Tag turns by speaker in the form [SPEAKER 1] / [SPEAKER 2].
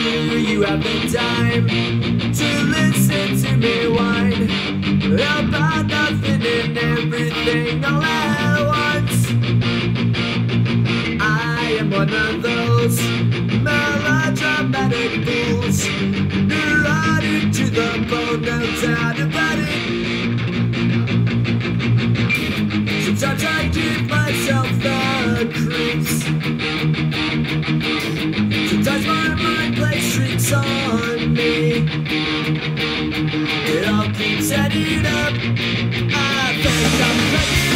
[SPEAKER 1] Do you have the time to listen to me whine about nothing and everything all at once? I am one of those melodramatic fools, on me. It all keeps adding up. I think I'm cracking